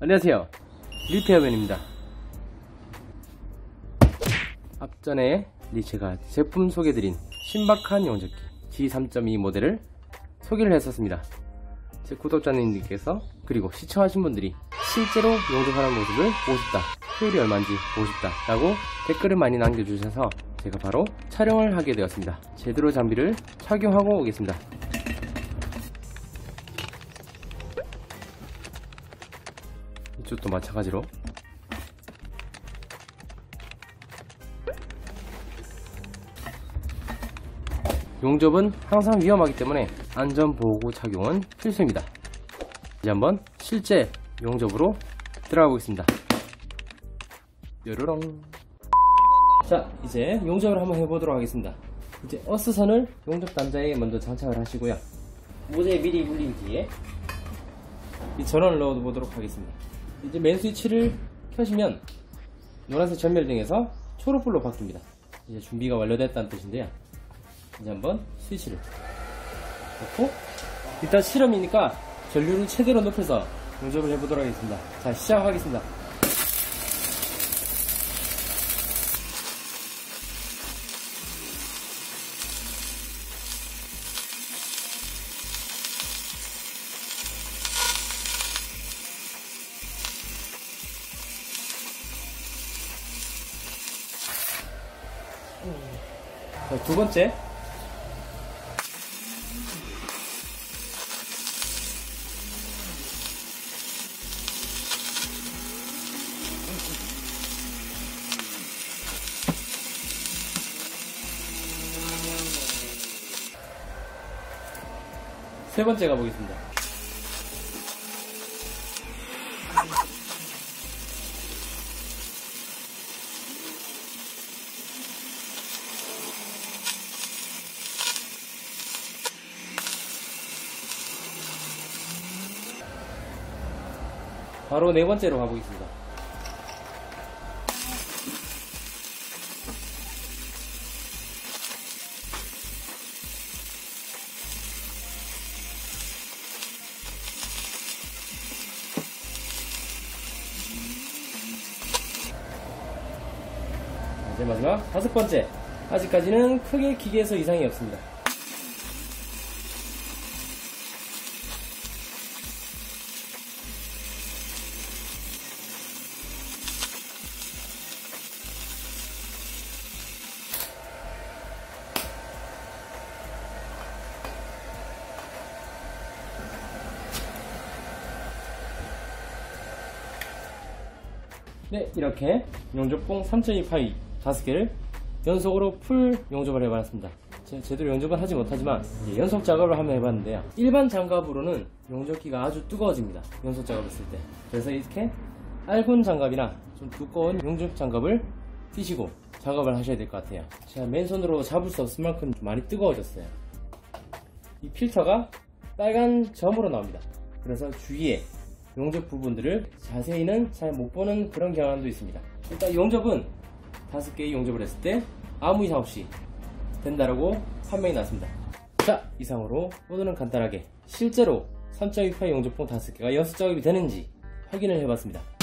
안녕하세요. 리페어맨입니다. 앞전에 제가 제품 소개드린 신박한 용접기 G3.2 모델을 소개를 했었습니다. 제 구독자님들께서 그리고 시청하신 분들이 실제로 용접하는 모습을 보고 싶다. 효율이 얼마인지 보고 싶다 라고 댓글을 많이 남겨주셔서 제가 바로 촬영을 하게 되었습니다. 제대로 장비를 착용하고 오겠습니다 이쪽도 마찬가지로. 용접은 항상 위험하기 때문에 안전보호구 착용은 필수입니다. 이제 한번 실제 용접으로 들어가 보겠습니다. 뾰로롱 자 이제 용접을 한번 해보도록 하겠습니다. 이제 어스선을 용접 단자에 먼저 장착을 하시고요. 모재에 미리 물린 뒤에 이 전원을 넣어 보도록 하겠습니다 이제 맨 스위치를 켜시면 노란색 전멸등에서 초록불로 바뀝니다. 이제 준비가 완료됐다는 뜻인데요. 이제 한번 스위치를 넣고 일단 실험이니까 전류를 최대로 높여서 용접을 해보도록 하겠습니다. 자 시작하겠습니다 두 번째 세 번째 가보겠습니다. 바로 네 번째로 가보겠습니다. 이제 마지막 다섯 번째. 아직까지는 크게 기계에서 이상이 없습니다. 네, 이렇게 용접봉 3.2파이 5개를 연속으로 풀 용접을 해봤습니다. 제대로 용접을 하지 못하지만 연속 작업을 한번 해봤는데요. 일반 장갑으로는 용접기가 아주 뜨거워집니다. 연속 작업을 했을 때. 그래서 이렇게 얇은 장갑이나 좀 두꺼운 용접 장갑을 끼시고 작업을 하셔야 될 것 같아요. 제가 맨손으로 잡을 수 없을 만큼 좀 많이 뜨거워졌어요. 이 필터가 빨간 점으로 나옵니다. 그래서 주위에 용접 부분들을 자세히는 잘 못 보는 그런 경향도 있습니다. 일단 용접은 다섯 개의 용접을 했을 때 아무 이상 없이 된다라고 판명이 났습니다. 자, 이상으로 오늘은 간단하게 실제로 3.28 용접봉 다섯 개가 연습 작업이 되는지 확인을 해봤습니다.